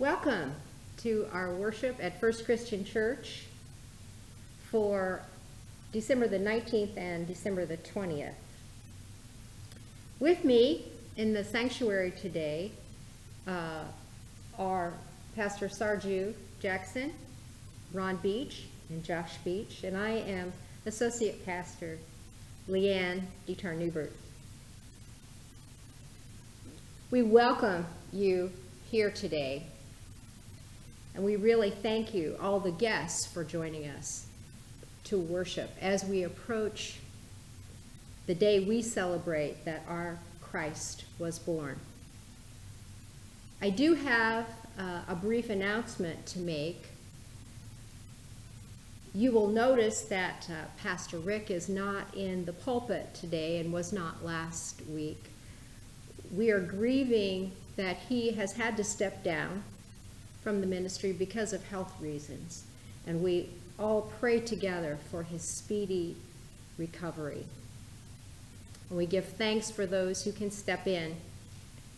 Welcome to our worship at First Christian Church for December the 19th and December the 20th. With me in the sanctuary today uh, are Pastor Sarju Jackson, Ron Beach, and Josh Beach, and I am Associate Pastor LeAnne DeTar Newbert. We welcome you here today, and we really thank you, all the guests, for joining us to worship as we approach the day we celebrate that our Christ was born. I do have uh, a brief announcement to make. You will notice that uh, Pastor Rick is not in the pulpit today and was not last week. We are grieving that he has had to step down from the ministry because of health reasons. And we all pray together for his speedy recovery. And we give thanks for those who can step in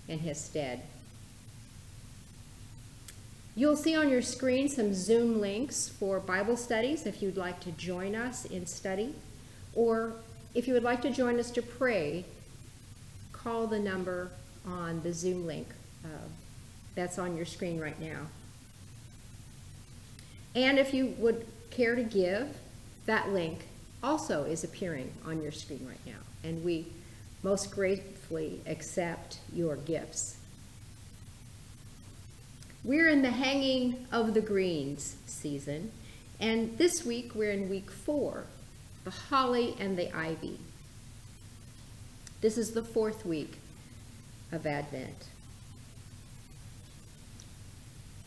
in his stead. You'll see on your screen some Zoom links for Bible studies if you'd like to join us in study. Or if you would like to join us to pray, call the number on the Zoom link uh, that's on your screen right now. And if you would care to give, that link also is appearing on your screen right now. And we most gratefully accept your gifts. We're in the hanging of the greens season, and this week we're in week four, the holly and the ivy. This is the fourth week of Advent.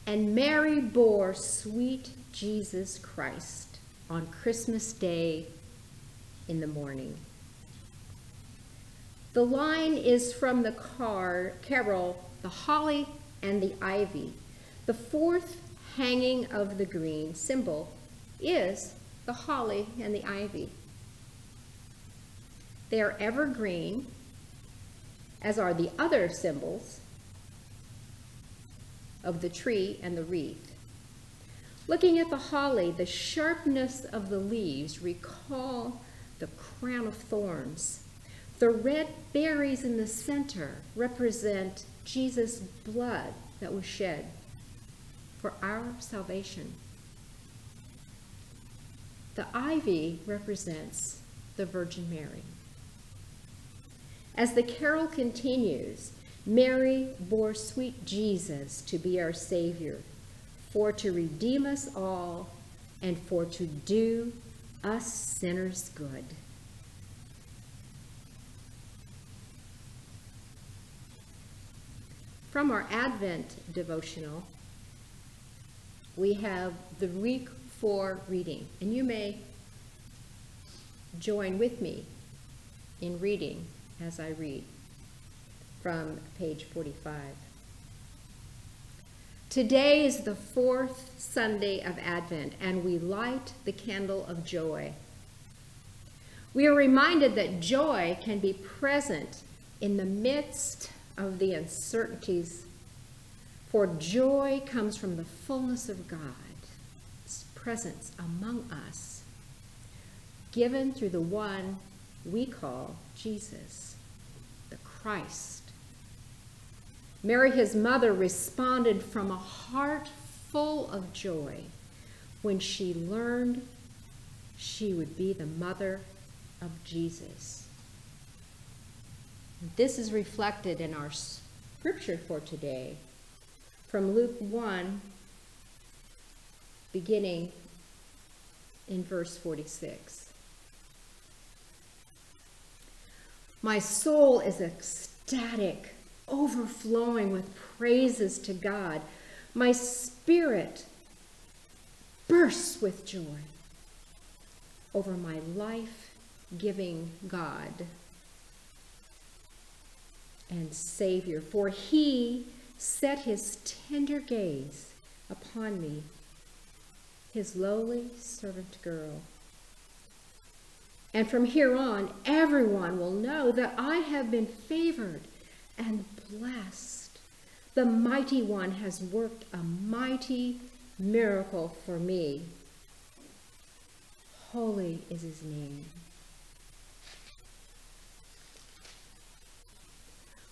And Mary bore sweet Jesus Christ on Christmas Day in the morning. The line is from the car, carol, The Holly and the Ivy. The fourth hanging of the green symbol is the holly and the ivy. They are evergreen, as are the other symbols of the tree and the wreath. Looking at the holly, the sharpness of the leaves recall the crown of thorns. The red berries in the center represent Jesus' blood that was shed for our salvation. The ivy represents the Virgin Mary. As the carol continues, Mary bore sweet Jesus to be our Savior, for to redeem us all and for to do us sinners good. From our Advent devotional, we have the week four reading, and you may join with me in reading as I read from page 45. Today is the fourth Sunday of Advent, and we light the candle of joy. We are reminded that joy can be present in the midst of the uncertainties, for joy comes from the fullness of God's presence among us, given through the one we call Jesus, the Christ Mary, his mother, responded from a heart full of joy when she learned she would be the mother of Jesus. This is reflected in our scripture for today from Luke 1, beginning in verse 46. My soul is ecstatic overflowing with praises to God. My spirit bursts with joy over my life giving God and Savior, for he set his tender gaze upon me, his lowly servant girl. And from here on, everyone will know that I have been favored and blessed The mighty one has worked a mighty miracle for me. Holy is his name.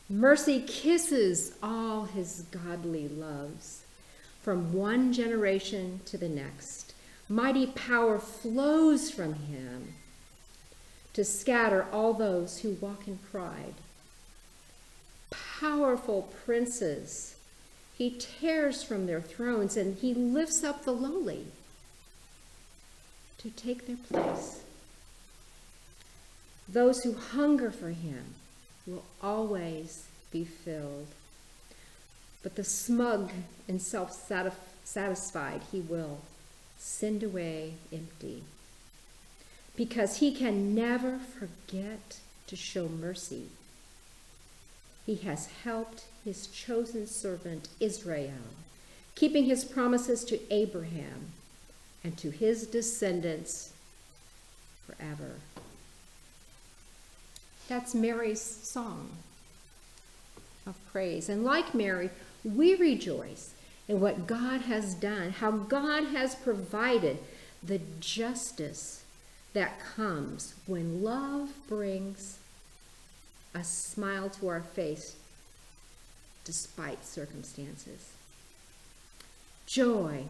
Mercy kisses all his godly loves from one generation to the next. Mighty power flows from him to scatter all those who walk in pride. Powerful princes he tears from their thrones and he lifts up the lowly to take their place. Those who hunger for him will always be filled. But the smug and self satisfied he will send away empty. Because he can never forget to show mercy. He has helped his chosen servant Israel, keeping his promises to Abraham and to his descendants forever. That's Mary's song of praise. And like Mary, we rejoice in what God has done, how God has provided the justice that comes when love brings a smile to our face despite circumstances. Joy,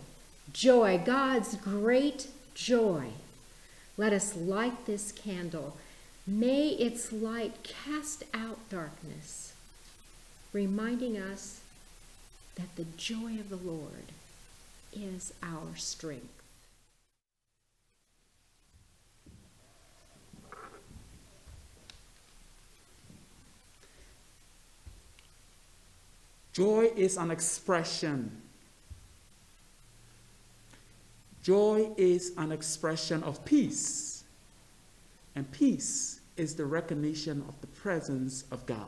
joy, God's great joy. Let us light this candle. May its light cast out darkness, reminding us that the joy of the Lord is our strength. Joy is an expression. Joy is an expression of peace. And peace is the recognition of the presence of God.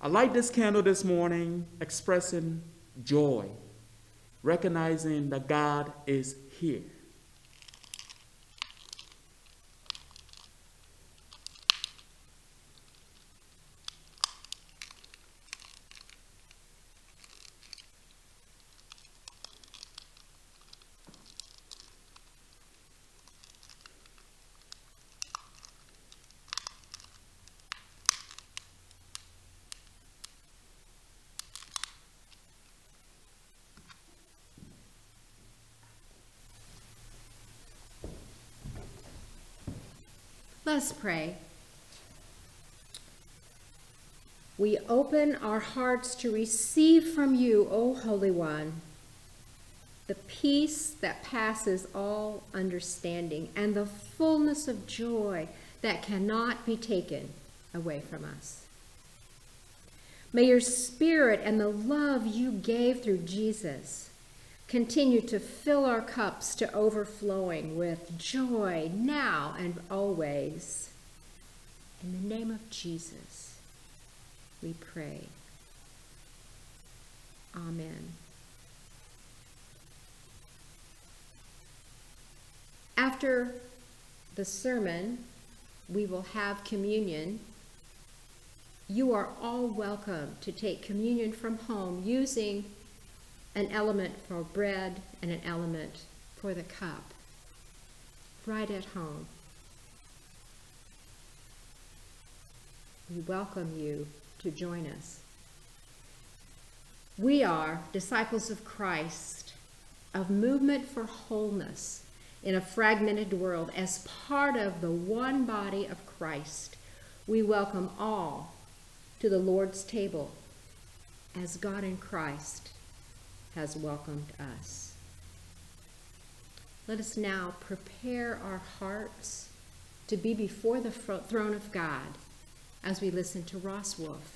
I light this candle this morning expressing joy, recognizing that God is here. Let's pray. We open our hearts to receive from you, O Holy One, the peace that passes all understanding and the fullness of joy that cannot be taken away from us. May your spirit and the love you gave through Jesus continue to fill our cups to overflowing with joy now and always. In the name of Jesus, we pray. Amen. After the sermon, we will have communion. You are all welcome to take communion from home using an element for bread and an element for the cup right at home. We welcome you to join us. We are disciples of Christ, of movement for wholeness in a fragmented world. As part of the one body of Christ, we welcome all to the Lord's table as God in Christ has welcomed us. Let us now prepare our hearts to be before the throne of God as we listen to Ross Wolf.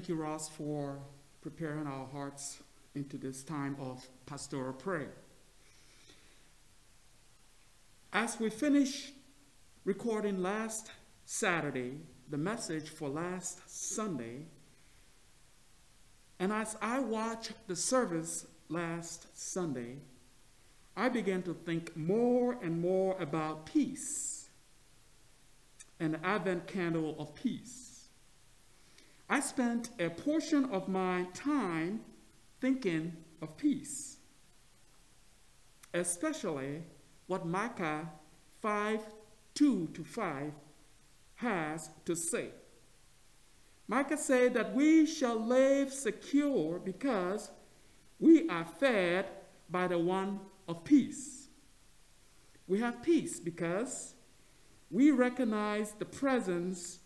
Thank you, Ross, for preparing our hearts into this time of pastoral prayer. As we finish recording last Saturday, the message for last Sunday, and as I watched the service last Sunday, I began to think more and more about peace and the Advent candle of peace. I spent a portion of my time thinking of peace, especially what Micah 5 2 to 5 has to say. Micah said that we shall live secure because we are fed by the one of peace. We have peace because we recognize the presence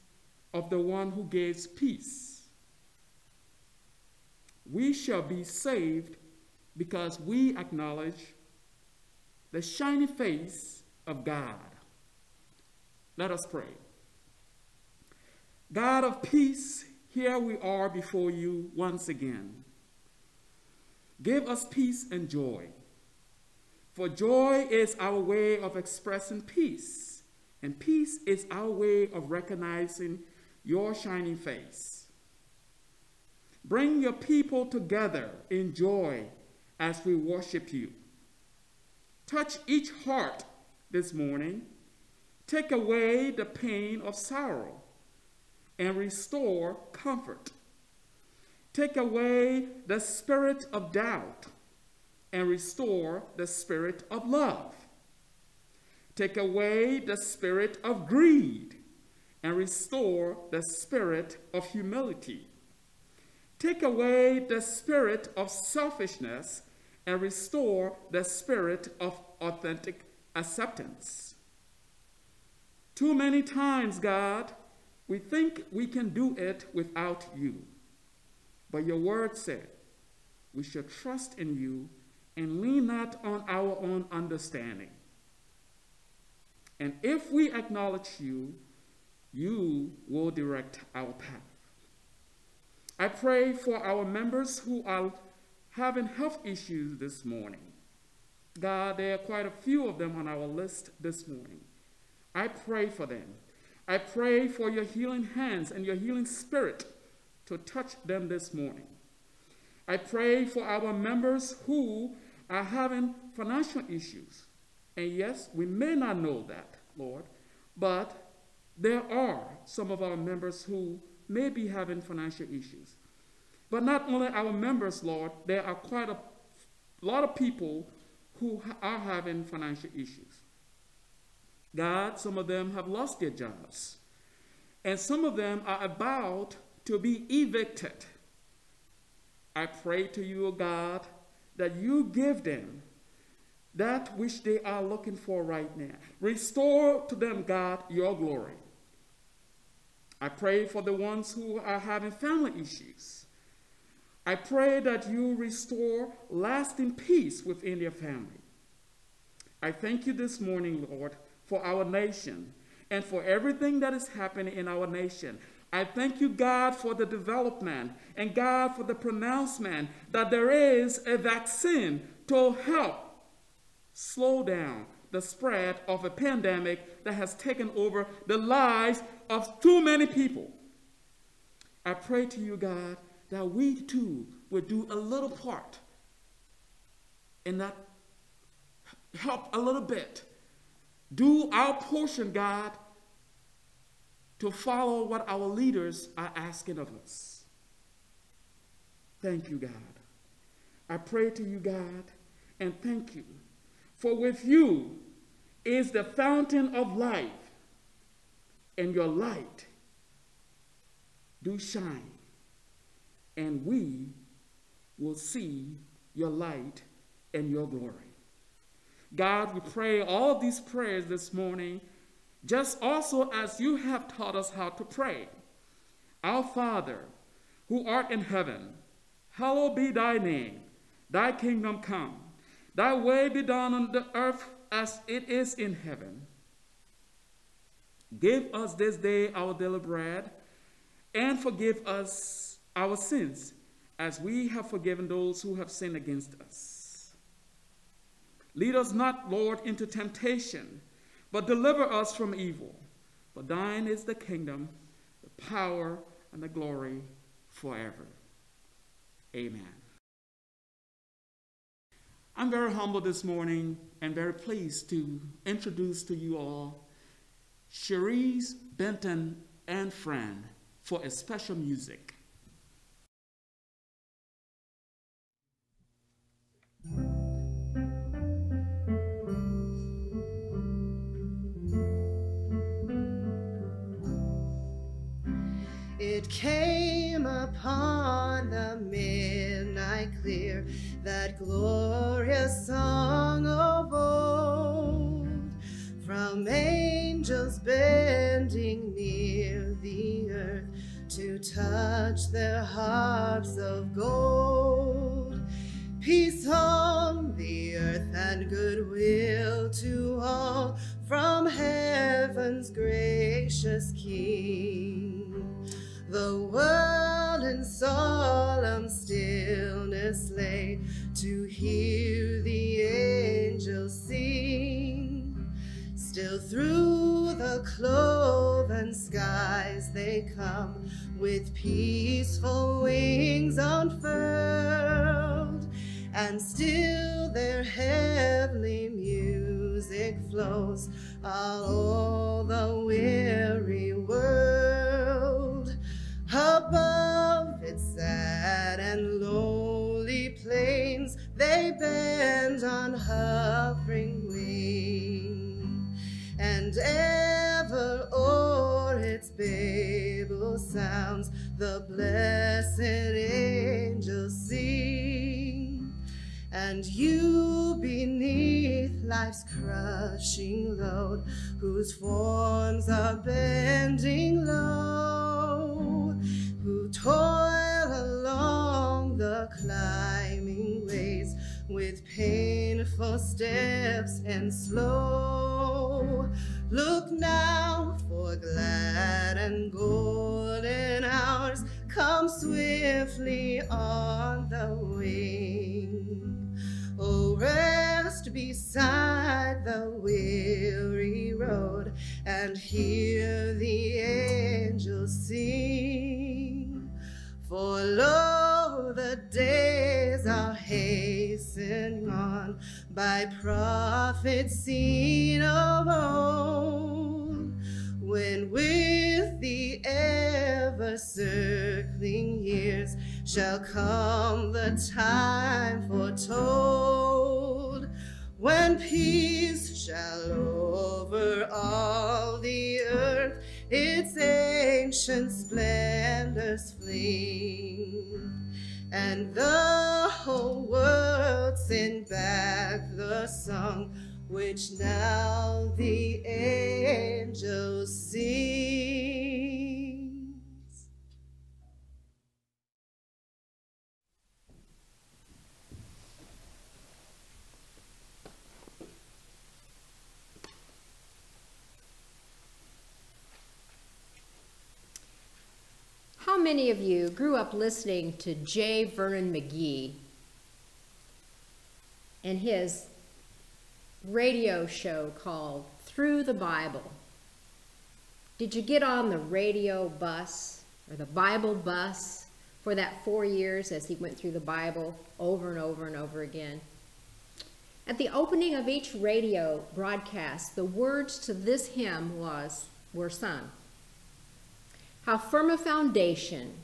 of the one who gives peace. We shall be saved because we acknowledge the shiny face of God. Let us pray. God of peace, here we are before you once again. Give us peace and joy. For joy is our way of expressing peace, and peace is our way of recognizing your shining face. Bring your people together in joy as we worship you. Touch each heart this morning. Take away the pain of sorrow and restore comfort. Take away the spirit of doubt and restore the spirit of love. Take away the spirit of greed and restore the spirit of humility. Take away the spirit of selfishness and restore the spirit of authentic acceptance. Too many times, God, we think we can do it without you. But your word said we should trust in you and lean not on our own understanding. And if we acknowledge you, you will direct our path. I pray for our members who are having health issues this morning. God, there are quite a few of them on our list this morning. I pray for them. I pray for your healing hands and your healing spirit to touch them this morning. I pray for our members who are having financial issues. And yes, we may not know that, Lord, but there are some of our members who may be having financial issues. But not only our members, Lord, there are quite a lot of people who are having financial issues. God, some of them have lost their jobs. And some of them are about to be evicted. I pray to you, God, that you give them that which they are looking for right now. Restore to them, God, your glory. I pray for the ones who are having family issues. I pray that you restore lasting peace within their family. I thank you this morning, Lord, for our nation and for everything that is happening in our nation. I thank you, God, for the development and God for the pronouncement that there is a vaccine to help slow down the spread of a pandemic that has taken over the lives of too many people. I pray to you, God, that we too will do a little part and that help a little bit. Do our portion, God, to follow what our leaders are asking of us. Thank you, God. I pray to you, God, and thank you. For with you is the fountain of life, and your light do shine, and we will see your light and your glory. God, we pray all these prayers this morning, just also as you have taught us how to pray. Our Father, who art in heaven, hallowed be thy name. Thy kingdom come. Thy way be done on the earth as it is in heaven. Give us this day our daily bread, and forgive us our sins, as we have forgiven those who have sinned against us Lead us not, Lord, into temptation, but deliver us from evil. For thine is the kingdom, the power, and the glory forever. Amen. I'm very humble this morning and very pleased to introduce to you all Cherise Benton and Fran for a special music. It came upon the midnight clear, that glorious song to touch their harps of gold. Peace on the earth and goodwill to all from heaven's gracious King. The world in solemn stillness lay to hear the angels sing. Still through the cloven skies they come with peaceful wings unfurled, and still their heavenly music flows all the weary world. Above its sad and lowly plains, they bend on hovering wing, and ever o'er its Babel sounds the blessed angels sing. And you beneath life's crushing load, whose forms are bending low, who toil along the climbing ways with painful steps and slow. Look now for glad and golden hours come swiftly on the wing. Oh, rest beside the weary road and hear the angels sing. For lo, the days are by prophets seen of old, when with the ever circling years shall come the time foretold, when peace shall over all the earth its ancient splendors fling, and the whole world send back the song which now the angels sing. How many of you grew up listening to J. Vernon McGee and his radio show called Through the Bible? Did you get on the radio bus or the Bible bus for that four years as he went through the Bible over and over and over again? At the opening of each radio broadcast, the words to this hymn was were sung. How firm a foundation,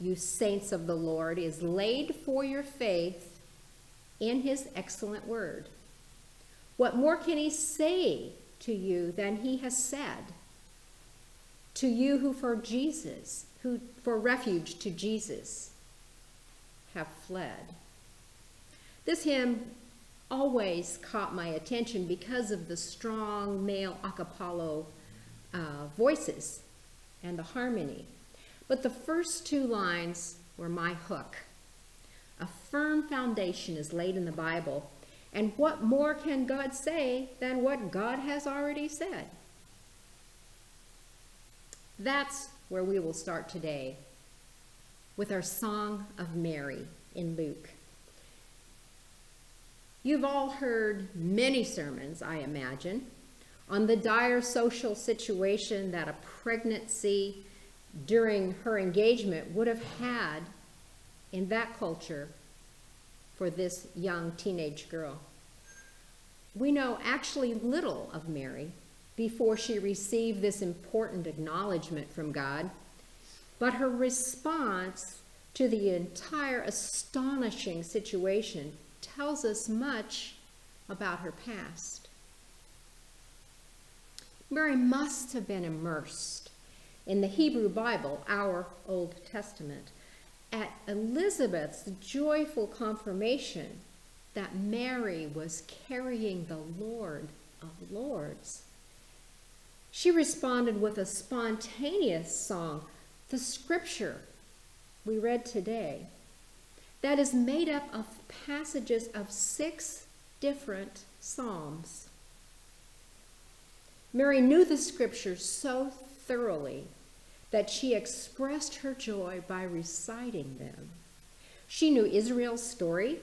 you saints of the Lord, is laid for your faith in his excellent word. What more can he say to you than he has said? To you who for Jesus, who for refuge to Jesus have fled. This hymn always caught my attention because of the strong male a cappella uh, voices and the harmony. But the first two lines were my hook. A firm foundation is laid in the Bible, and what more can God say than what God has already said? That's where we will start today with our Song of Mary in Luke. You've all heard many sermons, I imagine, on the dire social situation that a pregnancy during her engagement would have had in that culture for this young teenage girl. We know actually little of Mary before she received this important acknowledgement from God, but her response to the entire astonishing situation tells us much about her past. Mary must have been immersed in the Hebrew Bible, our Old Testament, at Elizabeth's joyful confirmation that Mary was carrying the Lord of Lords. She responded with a spontaneous song, the scripture we read today, that is made up of passages of six different Psalms. Mary knew the scriptures so thoroughly that she expressed her joy by reciting them. She knew Israel's story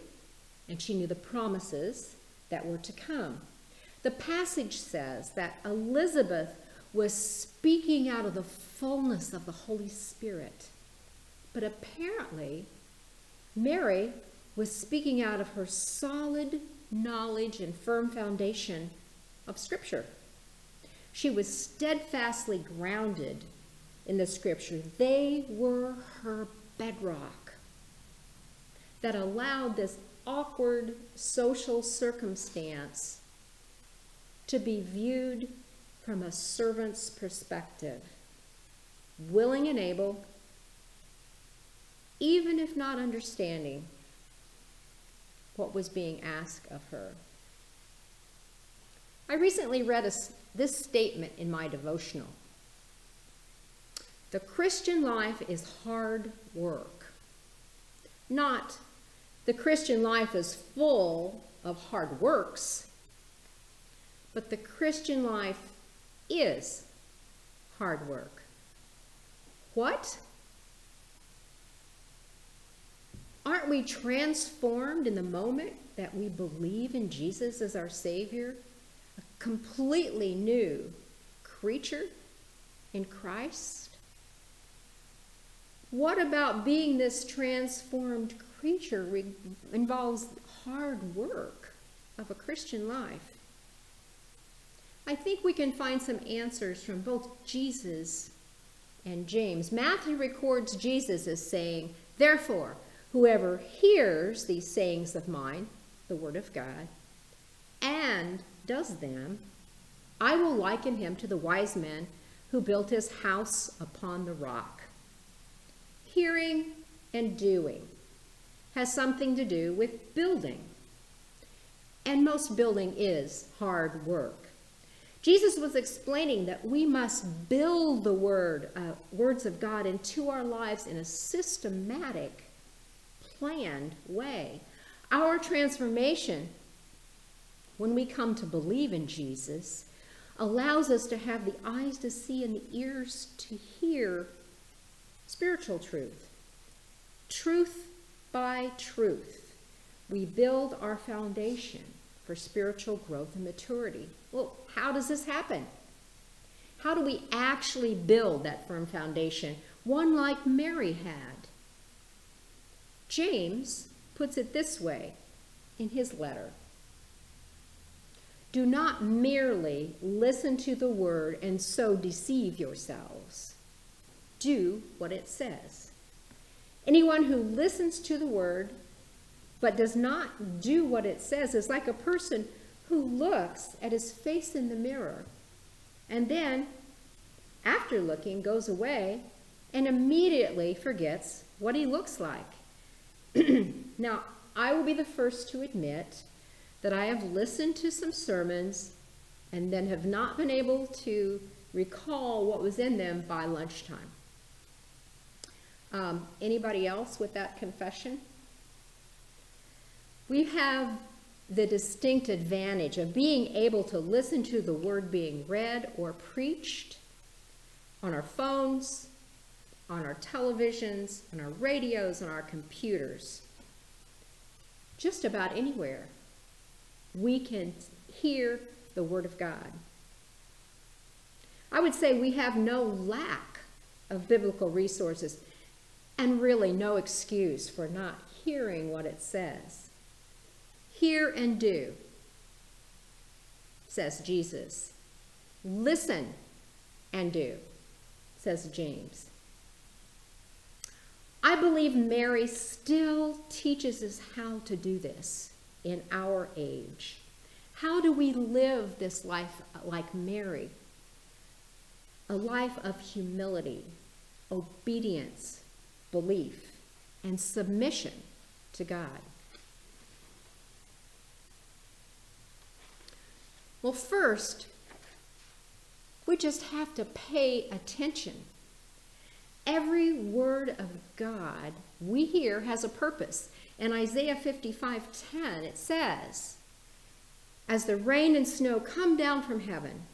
and she knew the promises that were to come. The passage says that Elizabeth was speaking out of the fullness of the Holy Spirit. But apparently, Mary was speaking out of her solid knowledge and firm foundation of Scripture. She was steadfastly grounded in the scripture. They were her bedrock that allowed this awkward social circumstance to be viewed from a servant's perspective, willing and able, even if not understanding what was being asked of her. I recently read a this statement in my devotional. The Christian life is hard work. Not the Christian life is full of hard works, but the Christian life is hard work. What? Aren't we transformed in the moment that we believe in Jesus as our Savior? Completely new creature in Christ? What about being this transformed creature re- involves hard work of a Christian life. I think we can find some answers from both Jesus and James. Matthew records Jesus as saying, Therefore, whoever hears these sayings of mine, the word of God, and does them, I will liken him to the wise man who built his house upon the rock. Hearing and doing has something to do with building. And most building is hard work. Jesus was explaining that we must build the word, uh, words of God into our lives in a systematic, planned way. Our transformation, when we come to believe in Jesus, allows us to have the eyes to see and the ears to hear spiritual truth. Truth by truth. We build our foundation for spiritual growth and maturity. Well, how does this happen? How do we actually build that firm foundation, one like Mary had? James puts it this way in his letter Do not merely listen to the word and so deceive yourselves. Do what it says. Anyone who listens to the word but does not do what it says is like a person who looks at his face in the mirror and then, after looking, goes away and immediately forgets what he looks like. now, I will be the first to admit that I have listened to some sermons and then have not been able to recall what was in them by lunchtime. Um, anybody else with that confession? We have the distinct advantage of being able to listen to the word being read or preached on our phones, on our televisions, on our radios, on our computers. Just about anywhere, we can hear the Word of God. I would say we have no lack of biblical resources and really no excuse for not hearing what it says. Hear and do, says Jesus. Listen and do, says James. I believe Mary still teaches us how to do this in our age. How do we live this life like Mary? A life of humility, obedience, belief, and submission to God. Well, first, we just have to pay attention. Every word of God we hear has a purpose. In Isaiah 55:10 it says, "As the rain and snow come down from heaven,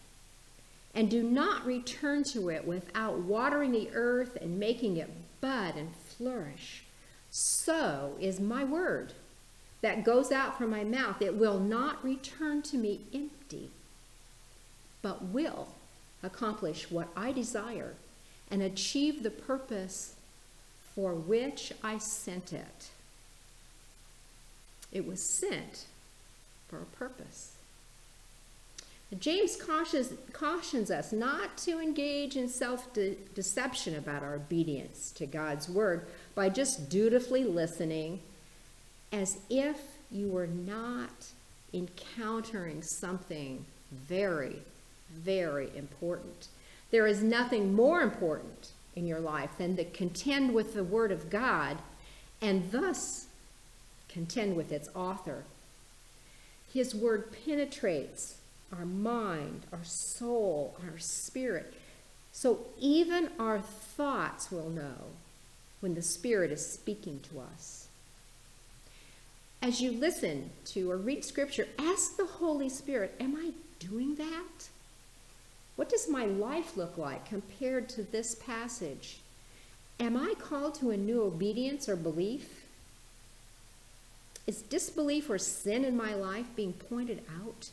and do not return to it without watering the earth and making it bud and flourish, so is my word that goes out from my mouth, it will not return to me empty, but will accomplish what I desire and achieve the purpose for which I sent it. It was sent for a purpose. James cautions, cautions us not to engage in self de deception about our obedience to God's word by just dutifully listening as if you were not encountering something very, very important. There is nothing more important in your life than to contend with the Word of God and thus contend with its author. His Word penetrates our mind, our soul, our spirit. So even our thoughts will know when the Spirit is speaking to us as you listen to or read scripture, ask the Holy Spirit, Am I doing that? What does my life look like compared to this passage? Am I called to a new obedience or belief? Is disbelief or sin in my life being pointed out?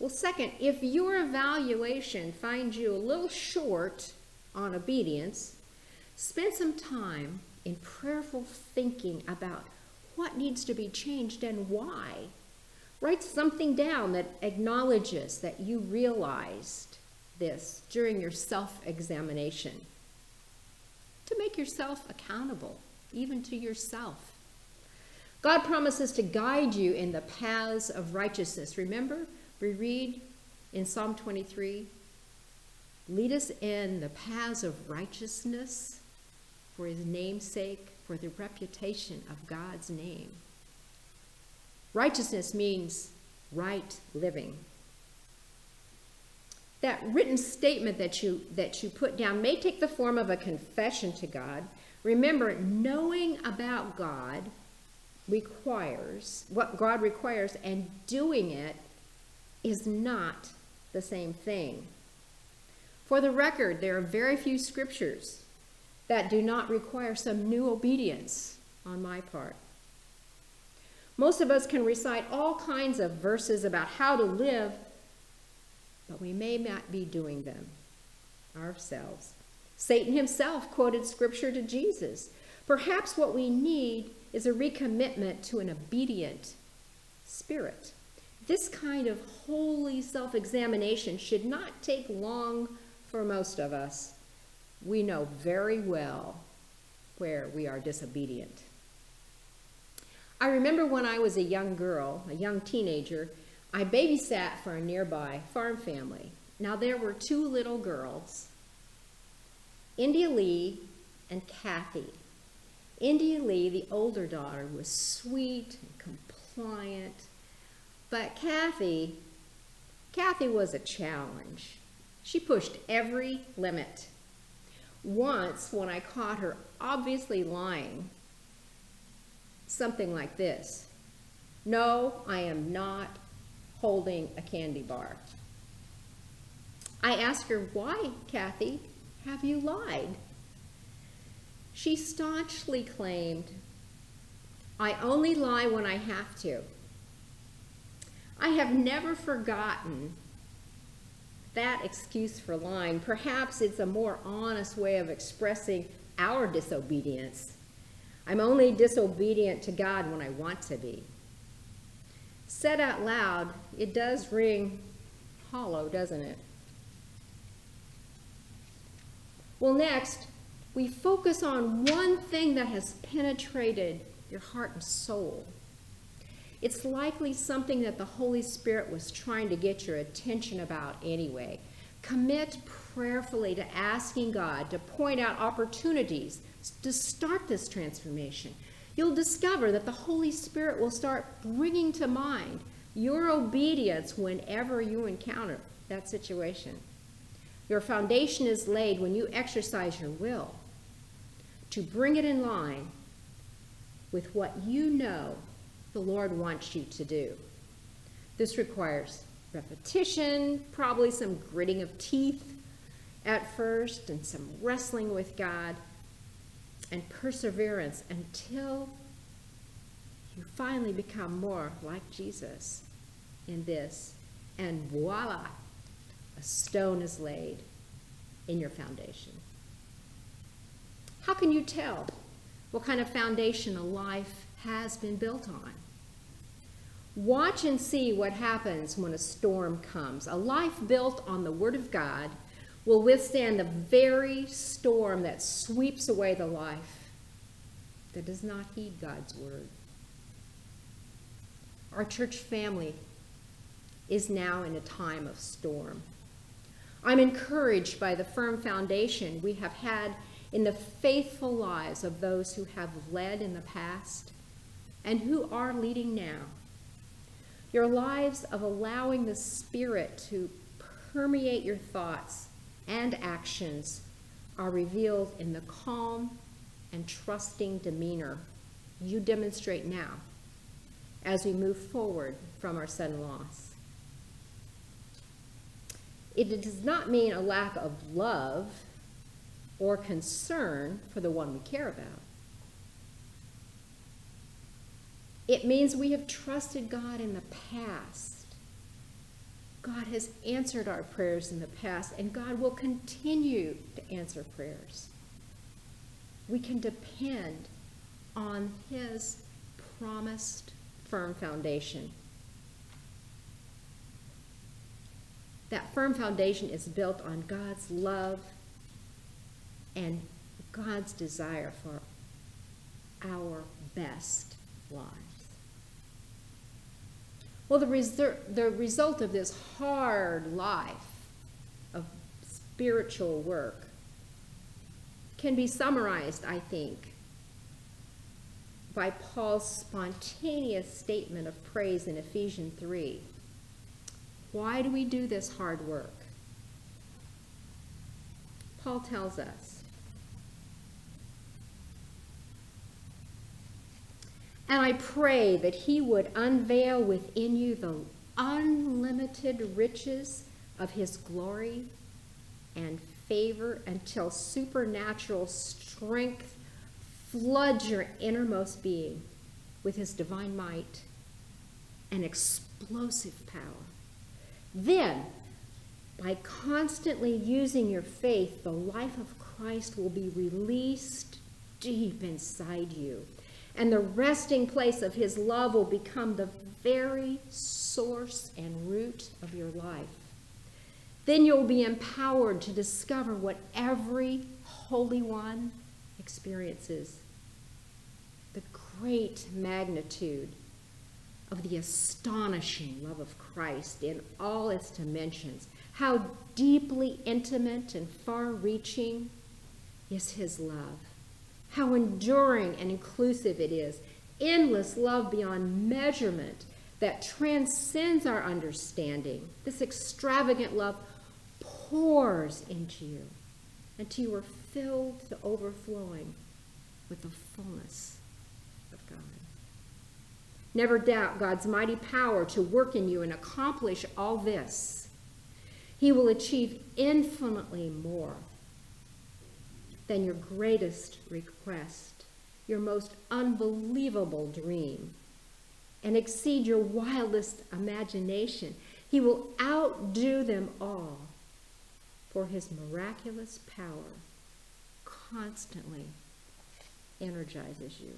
Well, second, if your evaluation finds you a little short on obedience, spend some time in prayerful thinking about what needs to be changed and why. Write something down that acknowledges that you realized this during your self examination to make yourself accountable, even to yourself. God promises to guide you in the paths of righteousness. Remember, we read in Psalm 23 lead us in the paths of righteousness for his name's sake, for the reputation of God's name. Righteousness means right living. That written statement that you, that you put down may take the form of a confession to God. Remember, knowing about God requires, what God requires, and doing it is not the same thing. For the record, there are very few scriptures that do not require some new obedience on my part. Most of us can recite all kinds of verses about how to live, but we may not be doing them ourselves. Satan himself quoted scripture to Jesus. Perhaps what we need is a recommitment to an obedient spirit. This kind of holy self examination should not take long for most of us. We know very well where we are disobedient. I remember when I was a young girl, a young teenager, I babysat for a nearby farm family. Now, there were two little girls, India Lee and Kathy. India Lee, the older daughter, was sweet and compliant, but Kathy, Kathy was a challenge. She pushed every limit. Once, when I caught her obviously lying, something like this No, I am not holding a candy bar. I asked her, Why, Kathy, have you lied? She staunchly claimed, I only lie when I have to. I have never forgotten that excuse for lying. Perhaps it's a more honest way of expressing our disobedience. I'm only disobedient to God when I want to be. Said out loud, it does ring hollow, doesn't it? Well, next, we focus on one thing that has penetrated your heart and soul. It's likely something that the Holy Spirit was trying to get your attention about anyway. Commit prayerfully to asking God to point out opportunities to start this transformation. You'll discover that the Holy Spirit will start bringing to mind your obedience whenever you encounter that situation. Your foundation is laid when you exercise your will to bring it in line with what you know the Lord wants you to do. This requires repetition, probably some gritting of teeth at first, and some wrestling with God, and perseverance until you finally become more like Jesus in this. And voila, a stone is laid in your foundation. How can you tell what kind of foundation a life has been built on? Watch and see what happens when a storm comes. A life built on the Word of God will withstand the very storm that sweeps away the life that does not heed God's Word. Our church family is now in a time of storm. I'm encouraged by the firm foundation we have had in the faithful lives of those who have led in the past and who are leading now. Your lives of allowing the Spirit to permeate your thoughts and actions are revealed in the calm and trusting demeanor you demonstrate now as we move forward from our sudden loss. It does not mean a lack of love or concern for the one we care about. It means we have trusted God in the past. God has answered our prayers in the past, and God will continue to answer prayers. we can depend on His promised firm foundation. That firm foundation is built on God's love and God's desire for our best lives. Well, the, reser- the result of this hard life of spiritual work can be summarized, I think, by Paul's spontaneous statement of praise in Ephesians 3. Why do we do this hard work? Paul tells us And I pray that he would unveil within you the unlimited riches of his glory and favor until supernatural strength floods your innermost being with his divine might and explosive power. Then, by constantly using your faith, the life of Christ will be released deep inside you and the resting place of his love will become the very source and root of your life. Then you'll be empowered to discover what every Holy One experiences the great magnitude of the astonishing love of Christ in all its dimensions. How deeply intimate and far reaching is his love how enduring and inclusive it is. Endless love beyond measurement that transcends our understanding. This extravagant love pours into you until you are filled to overflowing with the fullness. Never doubt God's mighty power to work in you and accomplish all this. He will achieve infinitely more than your greatest request, your most unbelievable dream, and exceed your wildest imagination. He will outdo them all, for his miraculous power constantly energizes you.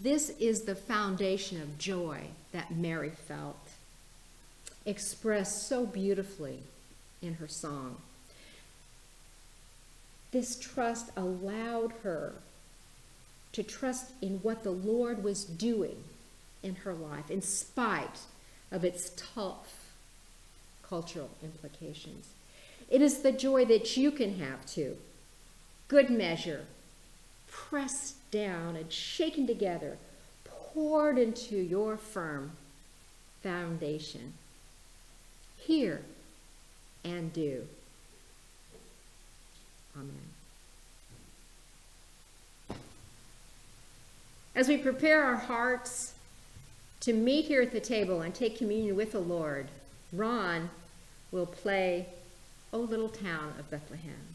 This is the foundation of joy that Mary felt, expressed so beautifully in her song. This trust allowed her to trust in what the Lord was doing in her life, in spite of its tough cultural implications. It is the joy that you can have too. Good measure, pressed down and shaken together, poured into your firm foundation. Hear and do. Amen. As we prepare our hearts to meet here at the table and take communion with the Lord, Ron will play O Little Town of Bethlehem.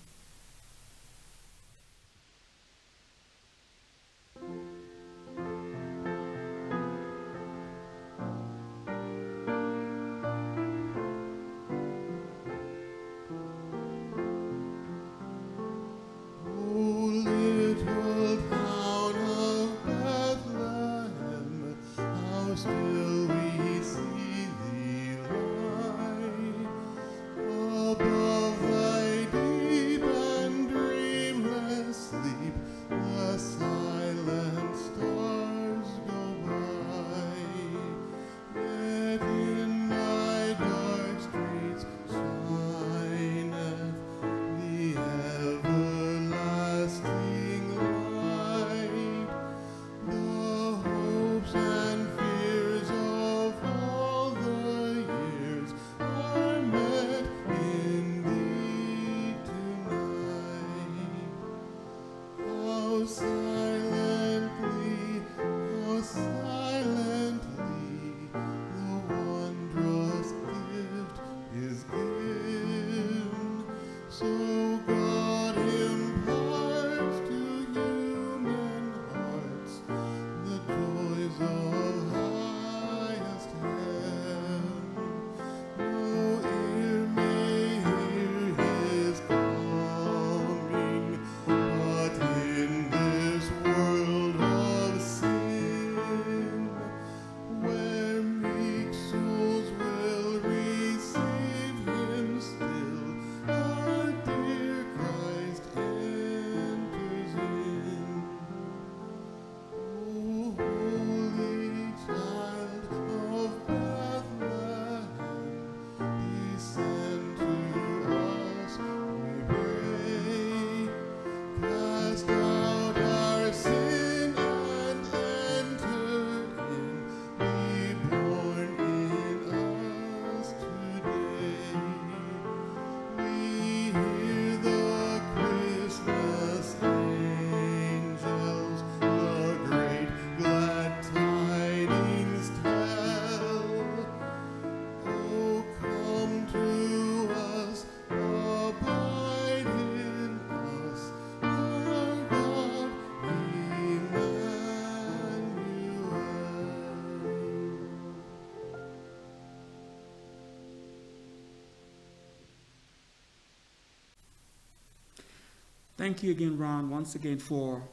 Thank you again, Ron, once again for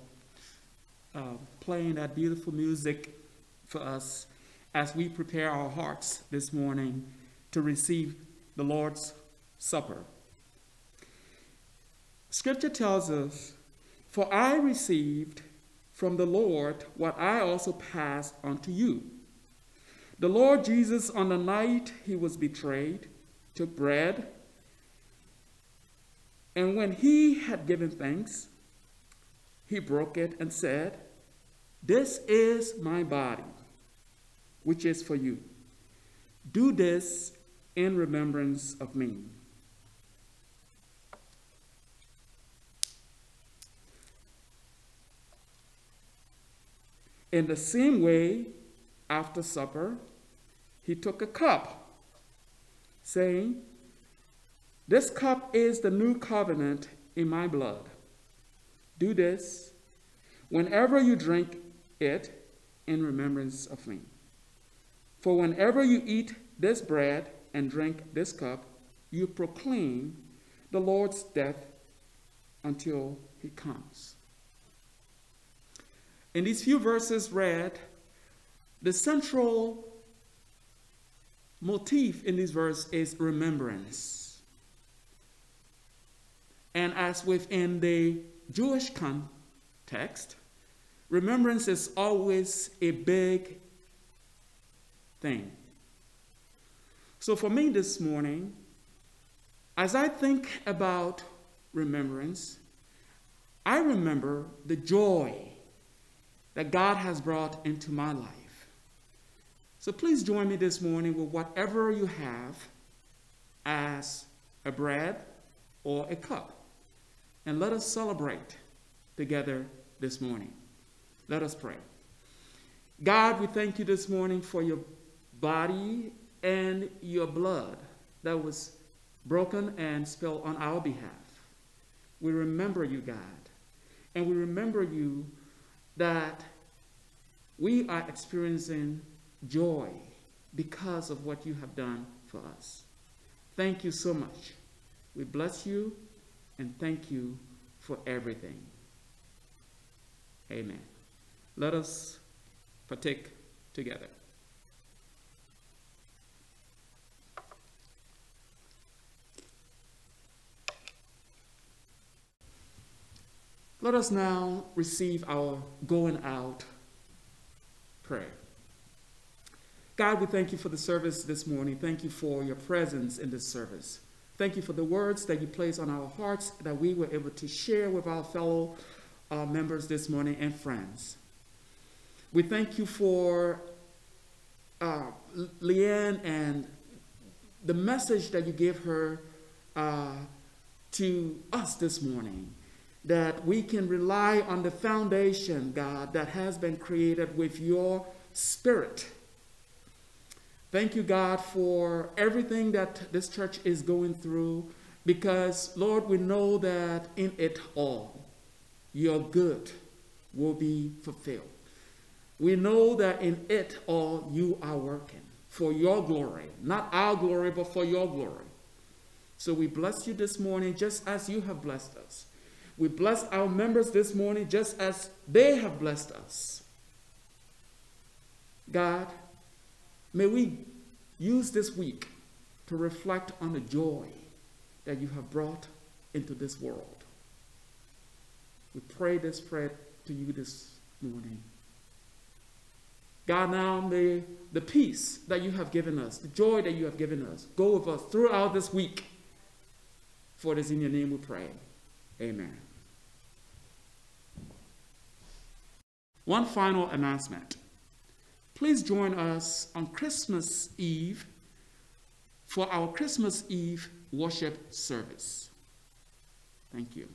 uh, playing that beautiful music for us as we prepare our hearts this morning to receive the Lord's Supper. Scripture tells us, For I received from the Lord what I also passed on to you. The Lord Jesus, on the night he was betrayed, took bread, and when he had given thanks, he broke it and said, This is my body, which is for you. Do this in remembrance of me. In the same way, after supper, he took a cup, saying, This cup is the new covenant in my blood. Do this whenever you drink it in remembrance of me. For whenever you eat this bread and drink this cup, you proclaim the Lord's death until he comes. In these few verses read, the central motif in this verse is remembrance. And as within the Jewish context, remembrance is always a big thing. So for me this morning, as I think about remembrance, I remember the joy that God has brought into my life. So please join me this morning with whatever you have as a bread or a cup. And let us celebrate together this morning. Let us pray. God, we thank you this morning for your body and your blood that was broken and spilled on our behalf. We remember you, God, and we remember you that we are experiencing joy because of what you have done for us. Thank you so much. We bless you and thank you for everything. Amen. Let us partake together. Let us now receive our going out prayer. God, we thank you for the service this morning. Thank you for your presence in this service. Thank you for the words that you place on our hearts that we were able to share with our fellow uh, members this morning and friends. We thank you for uh, LeAnne and the message that you gave her uh, to us this morning that we can rely on the foundation, God, that has been created with your spirit. Thank you, God, for everything that this church is going through because, Lord, we know that in it all, your good will be fulfilled. We know that in it all, you are working for your glory, not our glory, but for your glory. So we bless you this morning just as you have blessed us. We bless our members this morning just as they have blessed us. God, may we use this week to reflect on the joy that you have brought into this world. We pray this prayer to you this morning. God, now may the peace that you have given us, the joy that you have given us, go with us throughout this week. For it is in your name we pray. Amen. One final announcement. Please join us on Christmas Eve for our Christmas Eve worship service. Thank you.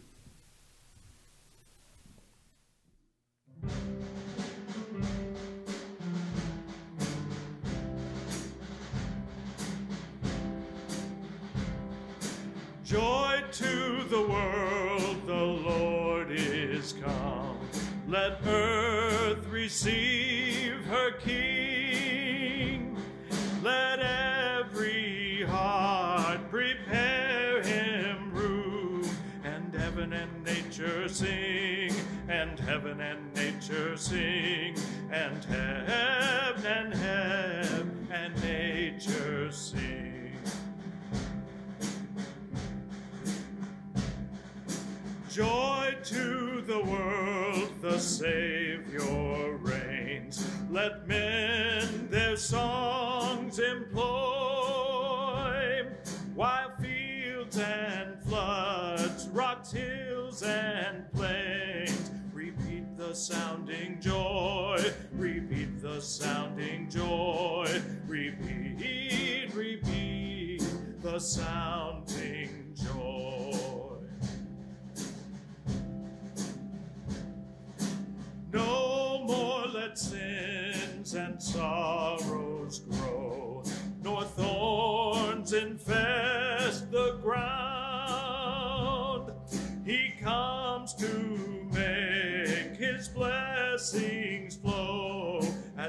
Joy to the world, the Lord is come. Let earth receive nature sing, and heaven and nature sing, and heaven and heaven and nature sing. Joy to the world, the Savior reigns. Let men their songs employ, while fields and floods, rocks, hills, and the sounding joy, repeat the sounding joy, repeat, repeat the sounding joy. No more let sins and sorrows grow, nor thorns infest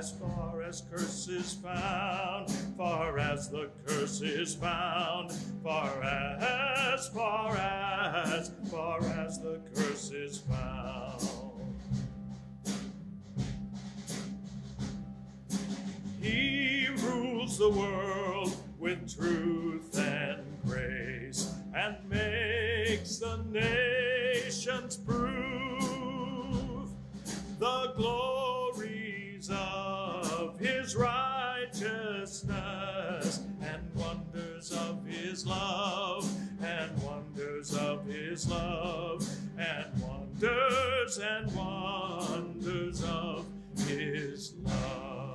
as far as curse is found, far as the curse is found, far as, far as, far as the curse is found. He rules the world with truth and grace and makes the nations prove the glories of his love and wonders of his love and wonders and wonders of his love.